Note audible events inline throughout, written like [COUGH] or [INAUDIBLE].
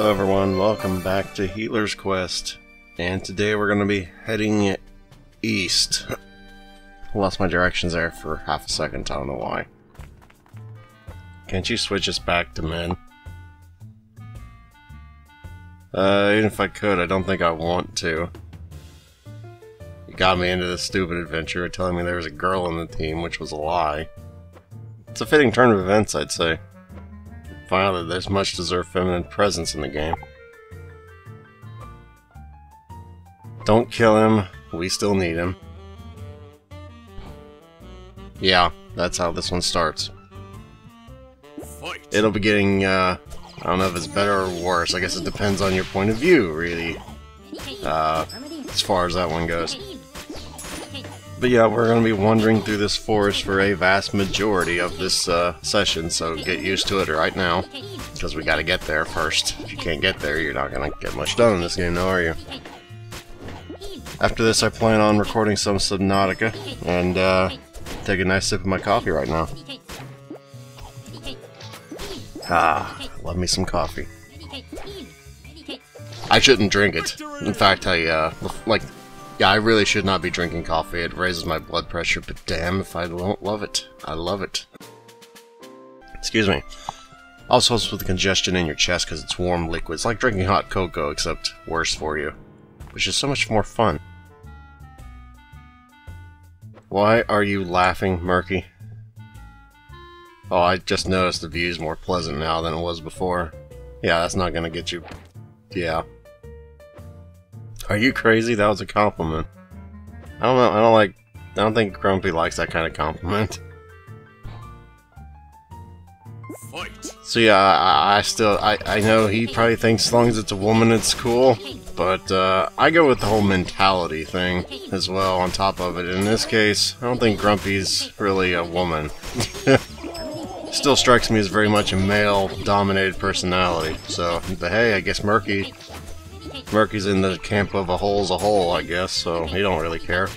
Hello everyone, welcome back to Healer's Quest. And today we're going to be heading east. [LAUGHS] Lost my directions there for half a second, I don't know why. Can't you switch us back to men? Uh, even if I could, I don't think I want to. You got me into this stupid adventure telling me there was a girl on the team, which was a lie. It's a fitting turn of events, I'd say. Finally, there's much deserved feminine presence in the game. Don't kill him. We still need him. Yeah, that's how this one starts. Fight. It'll be getting, uh, I don't know if it's better or worse. I guess it depends on your point of view, really, uh, as far as that one goes. But yeah, we're going to be wandering through this forest for a vast majority of this uh, session, so get used to it right now, because we got to get there first. If you can't get there, you're not going to get much done in this game, now are you? After this, I plan on recording some Subnautica, and uh, take a nice sip of my coffee right now. Ah, love me some coffee. I shouldn't drink it. In fact, I, uh, like, yeah, I really should not be drinking coffee. It raises my blood pressure, but damn if I don't love it. I love it. Excuse me. Also helps with the congestion in your chest because it's warm liquid. It's like drinking hot cocoa, except worse for you. Which is so much more fun. Why are you laughing, Murky? Oh, I just noticed the view's more pleasant now than it was before. Yeah, that's not gonna get you... Yeah. Are you crazy? That was a compliment. I don't know, I don't like... I don't think Grumpy likes that kind of compliment. Fight. So yeah, I, I still... I, I know he probably thinks as long as it's a woman it's cool, but uh, I go with the whole mentality thing as well on top of it. In this case, I don't think Grumpy's really a woman. [LAUGHS] Still strikes me as very much a male-dominated personality. So, but hey, I guess Murky Murky's in the camp of a hole's a hole, I guess, so he don't really care.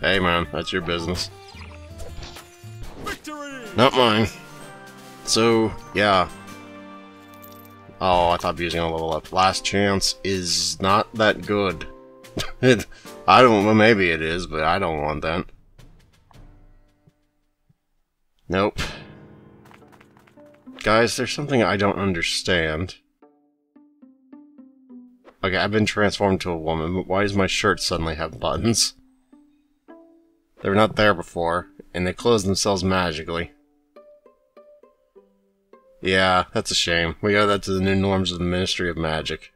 Hey man, that's your business. Victory. Not mine. So, yeah. Oh, I thought using a level up. Last chance is not that good. it, [LAUGHS] I don't, well maybe it is, but I don't want that. Nope. Guys, there's something I don't understand. Okay, I've been transformed to a woman, but why does my shirt suddenly have buttons? They were not there before, and they closed themselves magically. Yeah, that's a shame. We owe that to the new norms of the Ministry of Magic.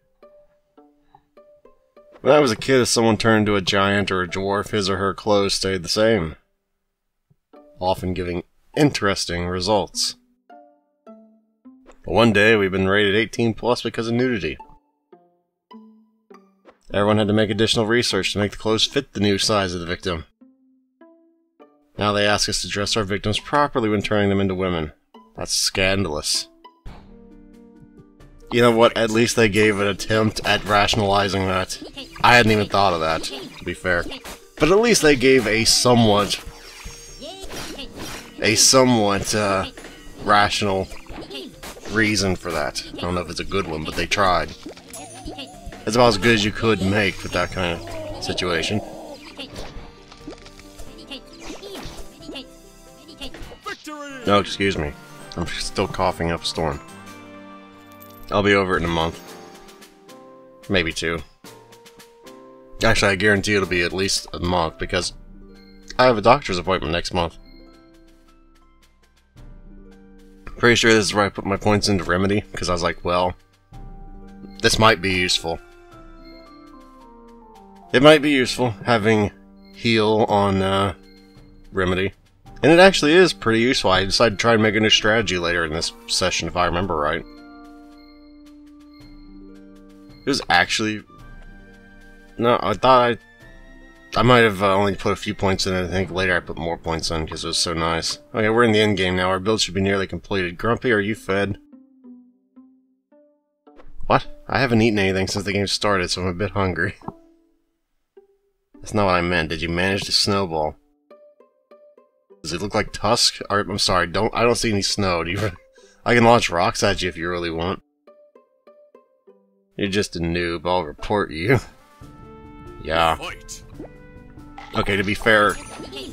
When I was a kid, if someone turned into a giant or a dwarf, his or her clothes stayed the same. Often giving interesting results. But one day, we've been rated 18 plus because of nudity. Everyone had to make additional research to make the clothes fit the new size of the victim. Now they ask us to dress our victims properly when turning them into women. That's scandalous. You know what? At least they gave an attempt at rationalizing that. I hadn't even thought of that, to be fair. But at least they gave a somewhat... a somewhat, uh, rational reason for that. I don't know if it's a good one, but they tried. It's about as good as you could make with that kind of situation. No, excuse me. I'm still coughing up a storm. I'll be over it in a month. Maybe two. Actually, I guarantee it'll be at least a month because I have a doctor's appointment next month. Pretty sure this is where I put my points into Remedy because I was like, well, this might be useful. It might be useful having heal on uh, Remedy. And it actually is pretty useful. I decided to try and make a new strategy later in this session, if I remember right. It was actually... No, I thought I... I might have uh, only put a few points in it. I think later I put more points in because it was so nice. Okay, we're in the end game now. Our build should be nearly completed. Grumpy, are you fed? What? I haven't eaten anything since the game started, so I'm a bit hungry. [LAUGHS] That's not what I meant. Did you manage to snowball? Does it look like Tusk? Or, I'm sorry, don't I don't see any snow. Do you? [LAUGHS] I can launch rocks at you if you really want. You're just a noob, I'll report you. [LAUGHS] yeah. Fight. Okay, to be fair,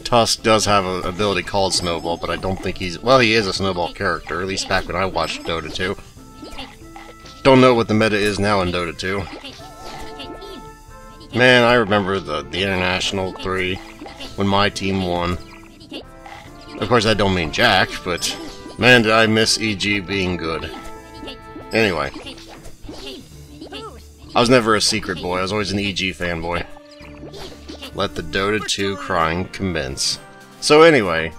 Tusk does have an ability called Snowball, but I don't think he's... Well, he is a Snowball character, at least back when I watched Dota 2. Don't know what the meta is now in Dota 2. Man, I remember the, the International 3, when my team won. Of course, I don't mean jack, but... Man, did I miss EG being good. Anyway. I was never a secret boy, I was always an EG fanboy. Let the Dota 2 crying commence. So anyway,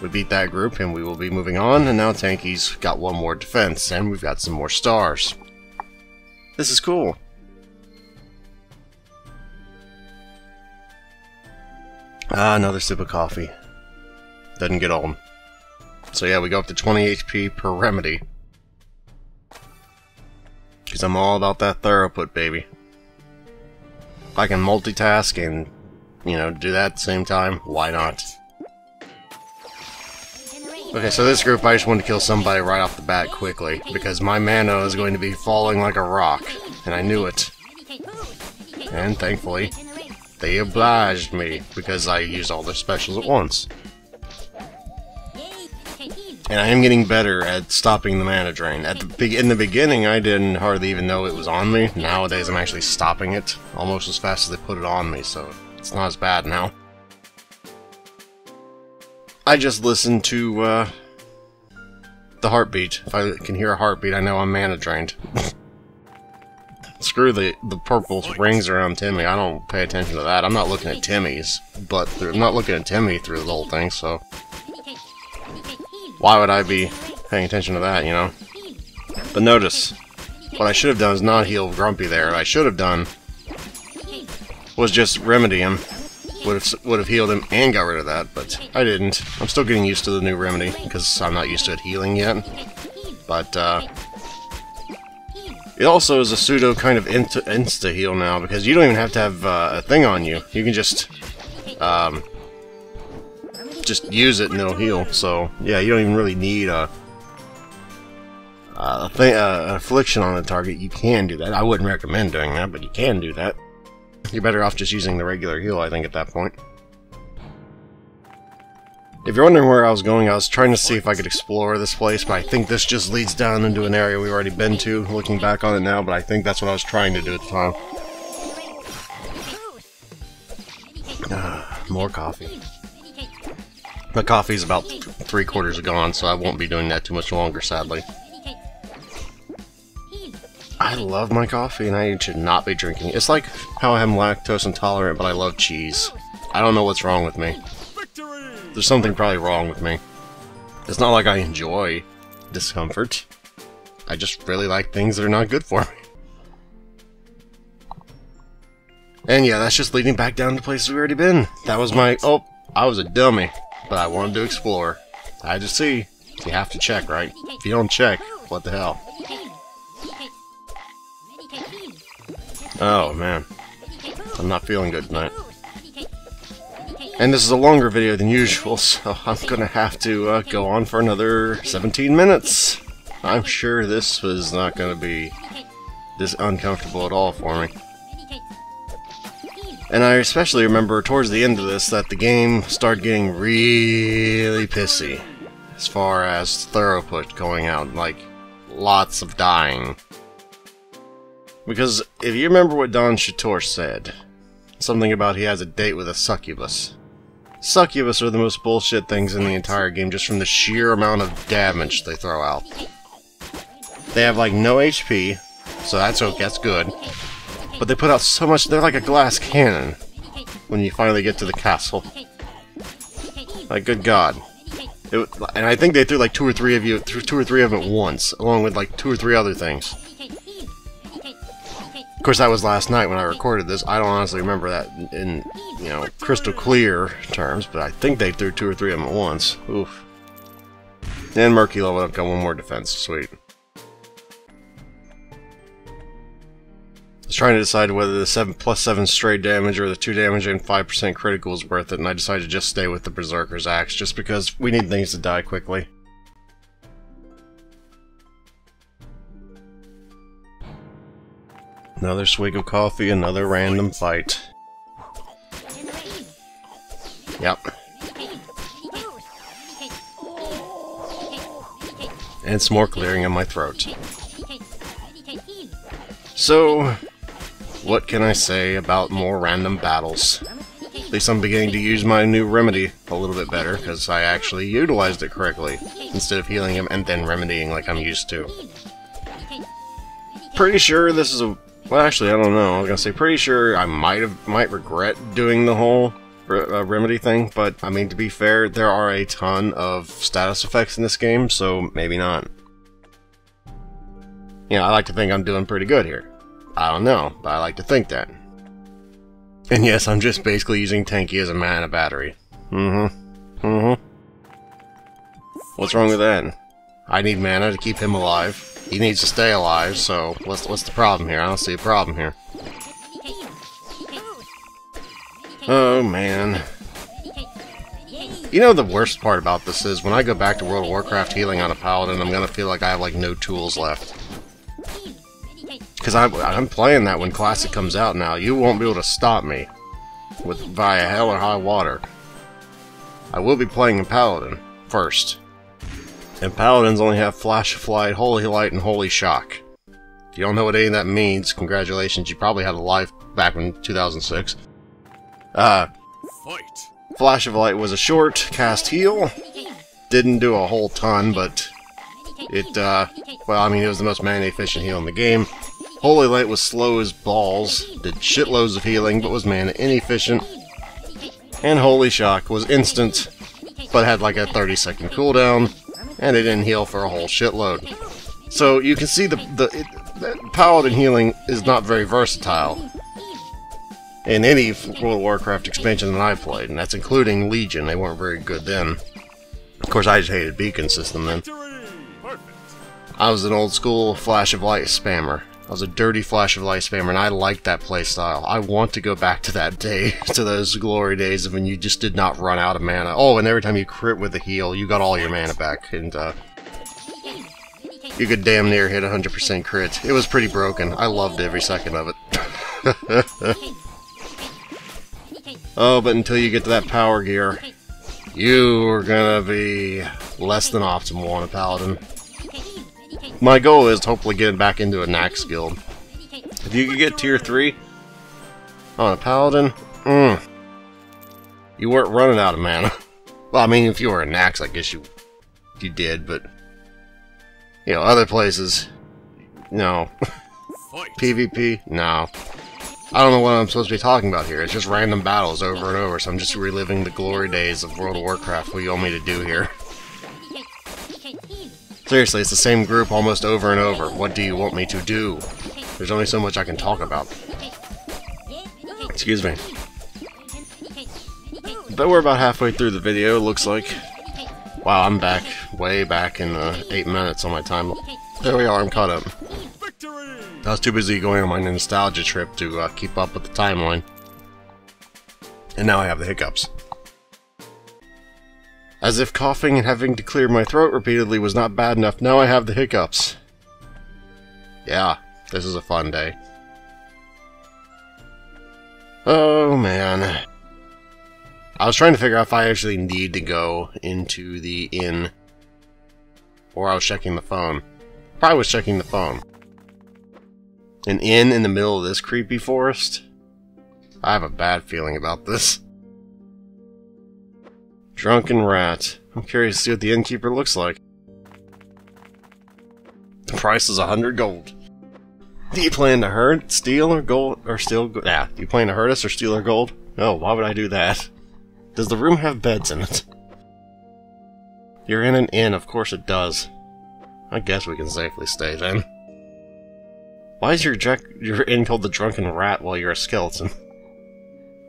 we beat that group and we will be moving on, and now Tanky's got one more defense, and we've got some more stars. This is cool. Ah, another sip of coffee. Doesn't get old. So yeah, we go up to 20 HP per remedy. Because I'm all about that throughput, baby. If I can multitask and, you know, do that at the same time, why not? Okay, so this group, I just wanted to kill somebody right off the bat quickly, because my mana is going to be falling like a rock, and I knew it. And thankfully, they obliged me, because I used all their specials at once. And I am getting better at stopping the mana drain. At the in the beginning, I didn't hardly even know it was on me. Nowadays, I'm actually stopping it almost as fast as they put it on me, so it's not as bad now. I just listen to uh, the heartbeat. If I can hear a heartbeat, I know I'm mana drained. [LAUGHS] Screw the the purple rings around Timmy. I don't pay attention to that. I'm not looking at Timmy's, but I'm not looking at Timmy through the whole thing, so why would I be paying attention to that, you know? But notice, what I should have done is not heal Grumpy there. What I should have done was just remedy him. Would have would have healed him and got rid of that, but I didn't. I'm still getting used to the new remedy because I'm not used to it healing yet. But uh, it also is a pseudo kind of insta heal now because you don't even have to have uh, a thing on you. You can just um, just use it and it'll heal. So yeah, you don't even really need a a thing, uh, affliction on the target. You can do that. I wouldn't recommend doing that, but you can do that. You're better off just using the regular heal, I think, at that point. If you're wondering where I was going, I was trying to see if I could explore this place, but I think this just leads down into an area we've already been to, looking back on it now, but I think that's what I was trying to do at the time. Ah, more coffee. My coffee's about three quarters gone, so I won't be doing that too much longer, sadly. I love my coffee and I should not be drinking. It's like how I'm lactose intolerant, but I love cheese. I don't know what's wrong with me. There's something probably wrong with me. It's not like I enjoy discomfort. I just really like things that are not good for me. And yeah, that's just leading back down to places we've already been. That was my... Oh, I was a dummy. But I wanted to explore. I had to see. You have to check, right? If you don't check, what the hell? Oh, man. I'm not feeling good tonight. And this is a longer video than usual, [LAUGHS] so I'm gonna have to uh, go on for another 17 minutes. I'm sure this was not gonna be this uncomfortable at all for me. And I especially remember towards the end of this that the game started getting really pissy as far as throughput going out, like lots of dying. Because if you remember what Don Chitor said, something about he has a date with a succubus. Succubus are the most bullshit things in the entire game just from the sheer amount of damage they throw out. They have like no HP, so that's okay, that's good. But they put out so much, they're like a glass cannon when you finally get to the castle. Like, good god. It, and I think they threw like two or three of you, two or three of them at once, along with like two or three other things. Of course, that was last night when I recorded this. I don't honestly remember that in, you know, crystal clear terms, but I think they threw two or three of them at once. Oof. And Murky level up, got one more defense. Sweet. I was trying to decide whether the 7 plus 7 straight damage or the 2 damage and 5% critical is worth it, and I decided to just stay with the Berserker's Axe, just because we need things to die quickly. Another swig of coffee, another random fight. Yep. And some more clearing in my throat. So, what can I say about more random battles? At least I'm beginning to use my new remedy a little bit better, because I actually utilized it correctly, instead of healing him and then remedying like I'm used to. Pretty sure this is a... Well, actually, I don't know. I was gonna say pretty sure I might have might regret doing the whole uh, remedy thing, but I mean, to be fair, there are a ton of status effects in this game, so maybe not. You know, I like to think I'm doing pretty good here. I don't know, but I like to think that. And yes, I'm just basically using Tanky as a mana battery. Mm-hmm. Mm-hmm. What's wrong with that? I need mana to keep him alive. He needs to stay alive, so what's, what's the problem here? I don't see a problem here. Oh, man. You know the worst part about this is, when I go back to World of Warcraft healing on a Paladin, I'm gonna feel like I have, like, no tools left. Because I'm I'm playing that when Classic comes out now. You won't be able to stop me with via hell or high water. I will be playing in Paladin first. And Paladins only have Flash of Light, Holy Light, and Holy Shock. If you don't know what any of that means, congratulations, you probably had a life back in 2006. Uh, Fight. Flash of Light was a short cast heal. Didn't do a whole ton, but it, uh, well, I mean, it was the most mana efficient heal in the game. Holy Light was slow as balls, did shitloads of healing, but was mana inefficient. And Holy Shock was instant, but had like a 30 second cooldown, and it didn't heal for a whole shitload. So you can see the, the, it, the Paladin healing is not very versatile in any World of Warcraft expansion that I played, and that's including Legion. They weren't very good then. Of course, I just hated Beacon System then. I was an old school Flash of Light spammer. I was a dirty Flash of Light spammer, and I liked that playstyle. I want to go back to that day, [LAUGHS] to those glory days of when you just did not run out of mana. Oh, and every time you crit with a heal, you got all your mana back, and uh, you could damn near hit 100% crit. It was pretty broken. I loved every second of it. [LAUGHS] oh, but until you get to that power gear, you are gonna be less than optimal on a paladin. My goal is to hopefully get back into a Nax guild. If you could get tier 3 on a paladin, mm, you weren't running out of mana. [LAUGHS] Well, I mean, if you were a Nax, I guess you you did, but you know, other places, no. [LAUGHS] PvP, no. I don't know what I'm supposed to be talking about here. It's just random battles over and over, so I'm just reliving the glory days of World of Warcraft. What do you want me to do here? Seriously, it's the same group almost over and over. What do you want me to do? There's only so much I can talk about. Excuse me. But we're about halfway through the video, it looks like. Wow, I'm back. Way back in uh, 8 minutes on my time. There we are, I'm caught up. Victory. I was too busy going on my nostalgia trip to uh, keep up with the timeline. And now I have the hiccups. As if coughing and having to clear my throat repeatedly was not bad enough, now I have the hiccups. Yeah, this is a fun day. Oh man. I was trying to figure out if I actually need to go into the inn. Or I was checking the phone. Probably was checking the phone. An inn in the middle of this creepy forest? I have a bad feeling about this. Drunken rat. I'm curious to see what the innkeeper looks like. The price is a hundred gold. Do you plan to hurt, steal, or gold, or steal? Yeah, do you plan to hurt us or steal our gold? No, why would I do that? Does the room have beds in it? You're in an inn, of course it does. I guess we can safely stay then. Why is your jack your inn called the Drunken Rat while you're a skeleton?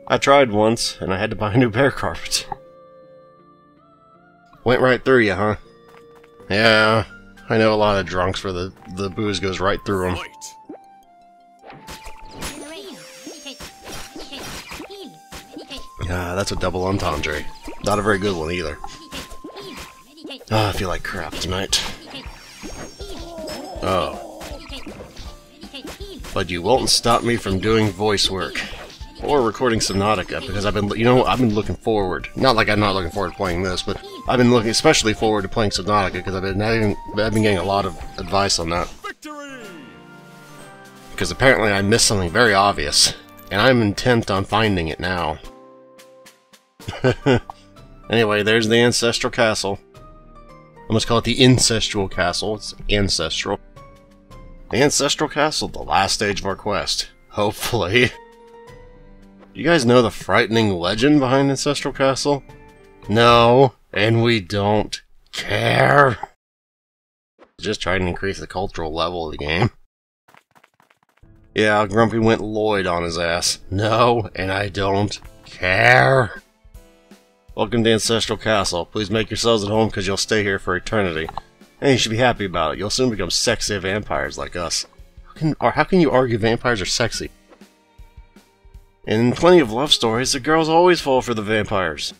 I tried once, and I had to buy a new bear carpet. Went right through you, huh? Yeah, I know a lot of drunks where the, the booze goes right through them. Yeah, that's a double entendre. Not a very good one either. Ah, I feel like crap tonight. Oh. But you won't stop me from doing voice work or recording Subnautica because I've been, you know, I've been looking forward. Not like I'm not looking forward to playing this, but I've been looking especially forward to playing Subnautica because I've been having, I've been getting a lot of advice on that. Victory! Because apparently I missed something very obvious, and I'm intent on finding it now. [LAUGHS] anyway, there's the ancestral castle. I must call it the ancestral castle. It's ancestral. The ancestral castle, the last stage of our quest. Hopefully. You guys know the frightening legend behind Ancestral Castle? No, and we don't care. Just trying to increase the cultural level of the game. Yeah, Grumpy went Lloyd on his ass. No, and I don't care. Welcome to Ancestral Castle. Please make yourselves at home because you'll stay here for eternity. And you should be happy about it. You'll soon become sexy vampires like us. How can, or how can you argue vampires are sexy? In plenty of love stories, the girls always fall for the vampires.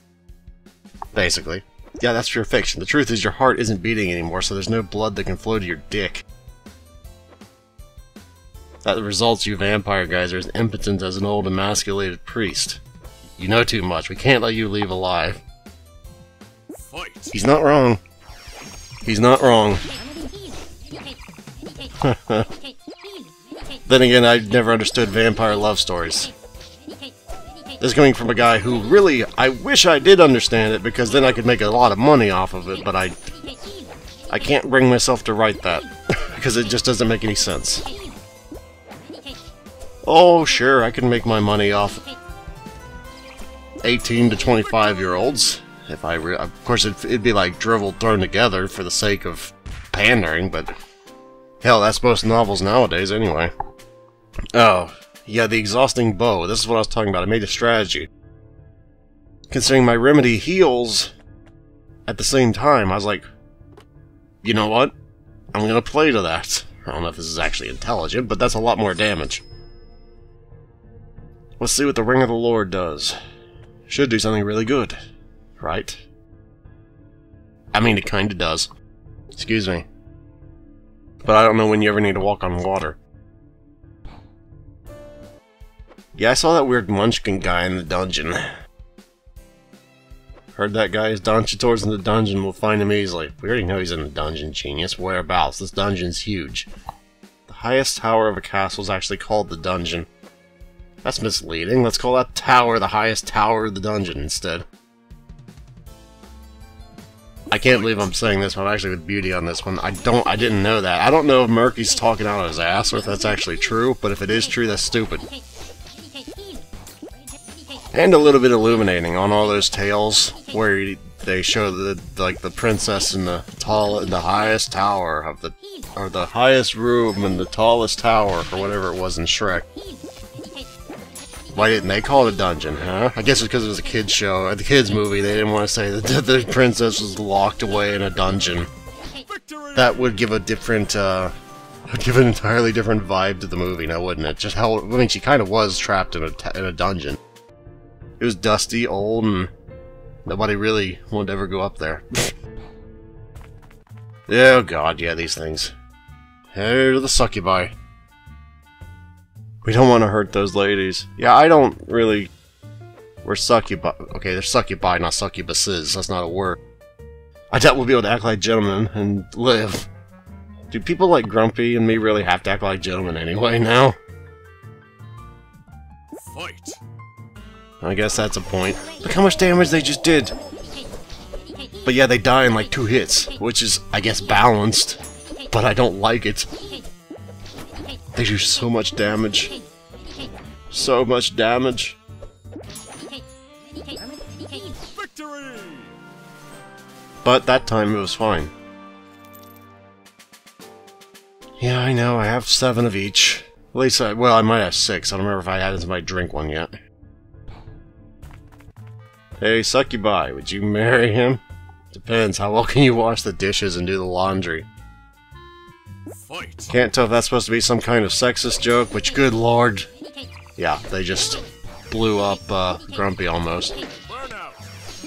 Basically. Yeah, that's pure fiction. The truth is your heart isn't beating anymore, so there's no blood that can flow to your dick. That results you vampire guys are as impotent as an old emasculated priest. You know too much. We can't let you leave alive. Fight! He's not wrong. He's not wrong. [LAUGHS] then again, I've never understood vampire love stories. This is coming from a guy who really, I wish I did understand it because then I could make a lot of money off of it, but I, I can't bring myself to write that [LAUGHS] because it just doesn't make any sense. Oh, sure, I can make my money off 18 to 25 year olds. If I, of course, it'd, it'd be like drivel thrown together for the sake of pandering, but hell, that's most novels nowadays anyway. Oh, yeah, the exhausting bow. This is what I was talking about. I made a strategy. Considering my remedy heals at the same time, I was like, you know what? I'm gonna play to that. I don't know if this is actually intelligent, but that's a lot more damage. Let's see what the Ring of the Lord does. Should do something really good, right? I mean, it kinda does. Excuse me. But I don't know when you ever need to walk on water. Yeah, I saw that weird munchkin guy in the dungeon. Heard that guy is Don Chitor's in the dungeon, we'll find him easily. We already know he's in the dungeon, genius. Whereabouts? This dungeon's huge. The highest tower of a castle is actually called the dungeon. That's misleading. Let's call that tower the highest tower of the dungeon instead. I can't believe I'm saying this, but I'm actually with Beauty on this one. I don't, I didn't know that. I don't know if Murky's talking out of his ass or if that's actually true, but if it is true, that's stupid. And a little bit illuminating on all those tales where they show the like the princess in the tall, the highest tower of the, or the highest room in the tallest tower, or whatever it was in Shrek. Why didn't they call it a dungeon, huh? I guess it's because it was a kids show, the kids movie. They didn't want to say that [LAUGHS] the princess was locked away in a dungeon. That would give a different, uh, [LAUGHS] would give an entirely different vibe to the movie, now wouldn't it? Just how I mean, she kind of was trapped in a in a dungeon. It was dusty, old, and nobody really wanted to ever go up there. [LAUGHS] oh god, yeah, these things. Here to the succubi. We don't want to hurt those ladies. Yeah, I don't really... We're succubi. Okay, they're succubi, not succubuses. That's not a word. I doubt we'll be able to act like gentlemen and live. Do people like Grumpy and me really have to act like gentlemen anyway now? Fight! I guess that's a point. Look how much damage they just did. But yeah, they die in like two hits, which is, I guess, balanced. But I don't like it. They do so much damage. So much damage. Victory! But that time it was fine. Yeah, I know, I have seven of each. At least, I, well, I might have six. I don't remember if I added to my drink one yet. Hey, Succubi, would you marry him? Depends, how well can you wash the dishes and do the laundry? Fight! Can't tell if that's supposed to be some kind of sexist joke, which, good lord. Yeah, they just blew up uh, Grumpy almost.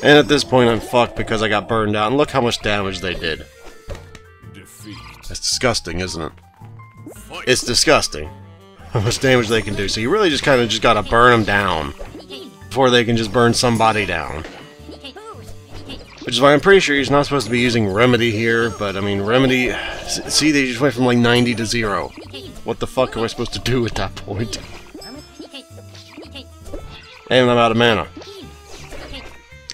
And at this point, I'm fucked because I got burned out, and look how much damage they did. Defeat! That's disgusting, isn't it? Fight! It's disgusting. [LAUGHS] how much damage they can do. So you really just kind of just gotta burn them down before they can just burn somebody down. Which is why I'm pretty sure he's not supposed to be using Remedy here, but I mean, Remedy... See, they just went from like 90 to 0. What the fuck am I supposed to do at that point? And I'm out of mana.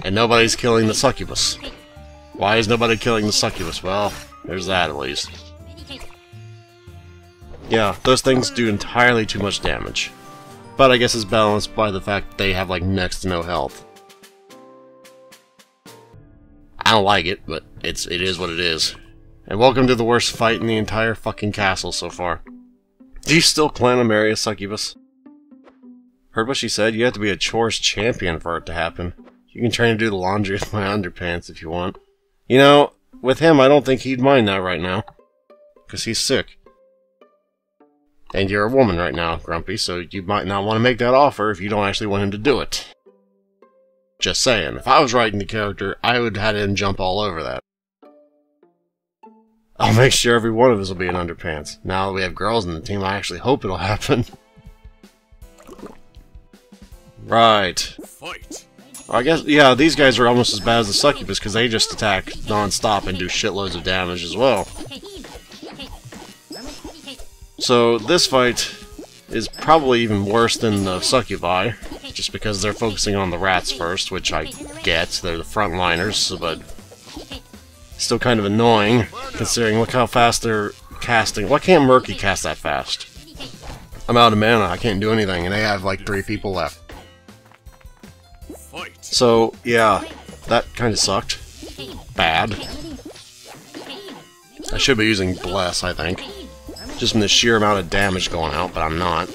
And nobody's killing the succubus. Why is nobody killing the succubus? Well, there's that at least. Yeah, those things do entirely too much damage. But I guess it's balanced by the fact they have like next to no health. I don't like it, but it's it is what it is. And welcome to the worst fight in the entire fucking castle so far. Do you still plan to marry a succubus? Heard what she said? You have to be a chores champion for it to happen. You can train to do the laundry [LAUGHS] with my underpants if you want. You know, with him, I don't think he'd mind that right now. Because he's sick. And you're a woman right now, Grumpy, so you might not want to make that offer if you don't actually want him to do it. Just saying, if I was writing the character, I would have had him jump all over that. I'll make sure every one of us will be in underpants. Now that we have girls in the team, I actually hope it'll happen. [LAUGHS] right. Fight. I guess, yeah, these guys are almost as bad as the succubus because they just attack non-stop and do shitloads of damage as well. So this fight is probably even worse than the succubi, just because they're focusing on the rats first, which I get, they're the frontliners, but still kind of annoying, considering look how fast they're casting. Why can't Murky cast that fast? I'm out of mana, I can't do anything, and they have like three people left. So, yeah, that kind of sucked. Bad. I should be using Bless, I think. Just from the sheer amount of damage going out, but I'm not.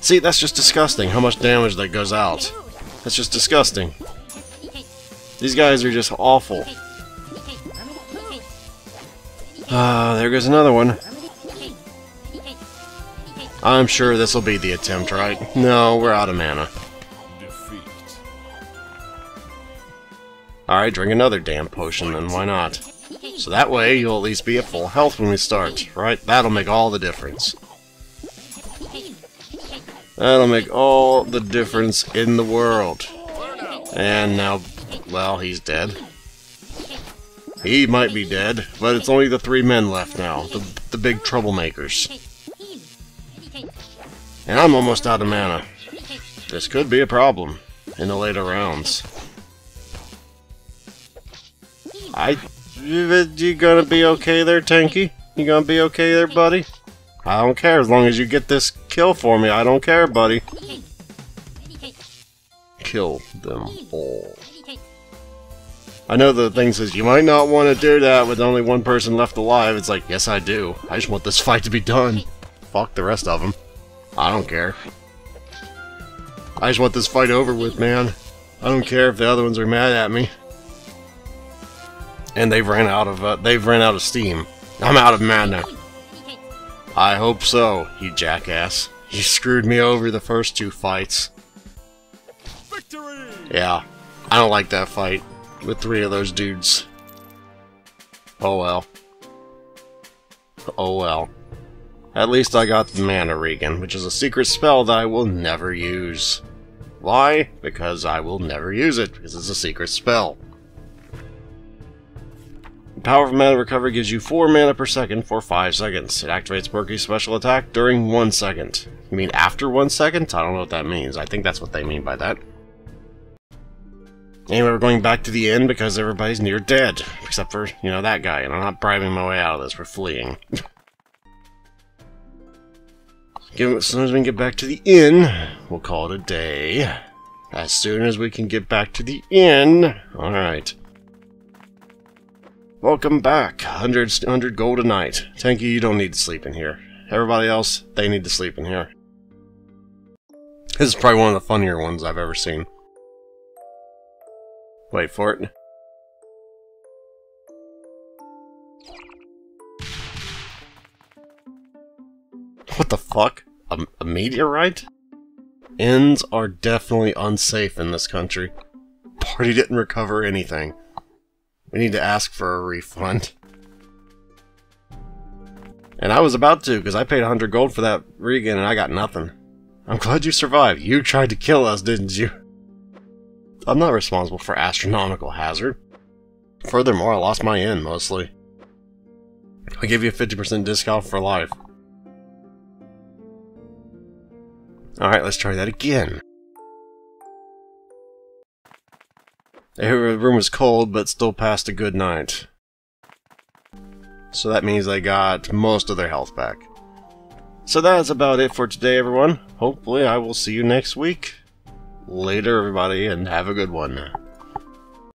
See, that's just disgusting, how much damage that goes out. That's just disgusting. These guys are just awful. Ah, uh, there goes another one. I'm sure this will be the attempt, right? No, we're out of mana. Alright, drink another damn potion then, why not? So that way, you'll at least be at full health when we start, right? That'll make all the difference. That'll make all the difference in the world. And now, well, he's dead. He might be dead, but it's only the three men left now, the, the big troublemakers. And I'm almost out of mana. This could be a problem in the later rounds. I... You uh, you gonna be okay there, Tanky? You gonna be okay there, buddy? I don't care, as long as you get this kill for me, I don't care, buddy. Kill them all. I know the thing says you might not want to do that with only one person left alive. It's like, yes I do. I just want this fight to be done. Fuck the rest of them. I don't care. I just want this fight over with, man. I don't care if the other ones are mad at me. And they've ran out of uh, they've ran out of steam. I'm out of mana. I hope so, you jackass. You screwed me over the first two fights. Victory. Yeah, I don't like that fight with three of those dudes. Oh well. Oh well. At least I got the Mana Regen, which is a secret spell that I will never use. Why? Because I will never use it, because it's a secret spell. Powerful Mana Recovery gives you 4 mana per second for 5 seconds. It activates Murky's special attack during 1 second. You mean after 1 second? I don't know what that means. I think that's what they mean by that. Anyway, we're going back to the inn because everybody's near dead. Except for, you know, that guy. And I'm not bribing my way out of this. We're fleeing. As soon as we can get back to the inn, we'll call it a day. As soon as we can get back to the inn. Alright. Welcome back. 100, 100 gold a night. Tanky, you don't need to sleep in here. Everybody else, they need to sleep in here. This is probably one of the funnier ones I've ever seen. Wait for it. What the fuck? A, a meteorite? Inns are definitely unsafe in this country. Party didn't recover anything. We need to ask for a refund. And I was about to, because I paid 100 gold for that Regen and I got nothing. I'm glad you survived. You tried to kill us, didn't you? I'm not responsible for astronomical hazard. Furthermore, I lost my inn, mostly. I give you a 50% discount for life. Alright, let's try that again. The room was cold, but still passed a good night. So that means they got most of their health back. So that's about it for today, everyone. Hopefully, I will see you next week. Later, everybody, and have a good one.